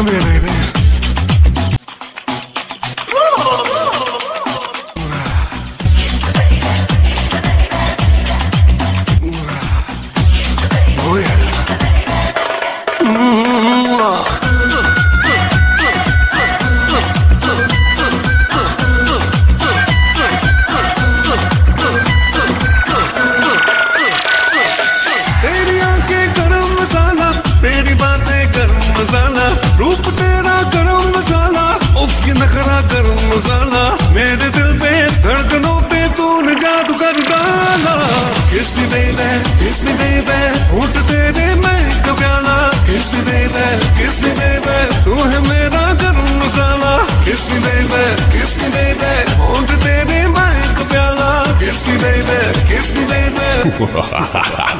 Come here, baby. मसाला रूप तेरा गरम मसाला उफ ये नखरा गरम मसाला, मेरे दिल पे धड़कनों पे तू न जादू कर डाला। किस दे बै किस दे बै उठ तेरे मैं कब्याला किस दे बै किस दे बै तू है मेरा गरम मसाला। किस दे बै किस दे बै उठ तेरे मैं कब्याला किस दे बै किस दे बै